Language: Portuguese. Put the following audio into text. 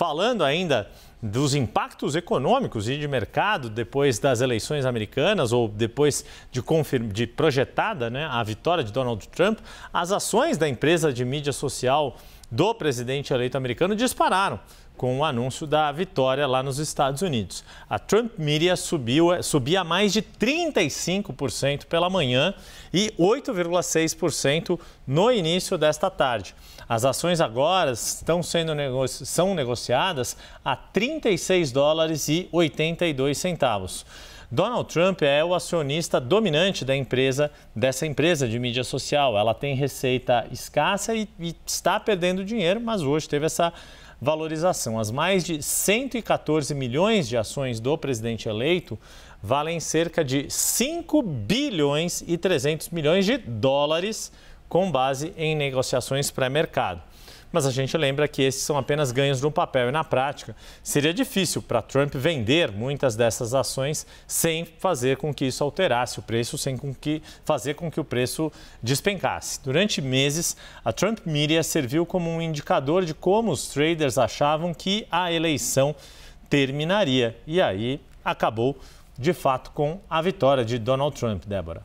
falando ainda dos impactos econômicos e de mercado depois das eleições americanas ou depois de, de projetada né, a vitória de Donald Trump, as ações da empresa de mídia social do presidente eleito americano dispararam com o anúncio da vitória lá nos Estados Unidos. A Trump Media subiu, eh, subia mais de 35% pela manhã e 8,6% no início desta tarde. As ações agora estão sendo são negociadas a 36 dólares e 82 centavos. Donald Trump é o acionista dominante da empresa, dessa empresa de mídia social. Ela tem receita escassa e, e está perdendo dinheiro, mas hoje teve essa valorização. As mais de 114 milhões de ações do presidente eleito valem cerca de 5 bilhões e 300 milhões de dólares com base em negociações pré-mercado. Mas a gente lembra que esses são apenas ganhos no papel e na prática. Seria difícil para Trump vender muitas dessas ações sem fazer com que isso alterasse o preço, sem com que, fazer com que o preço despencasse. Durante meses, a Trump Media serviu como um indicador de como os traders achavam que a eleição terminaria. E aí acabou, de fato, com a vitória de Donald Trump, Débora.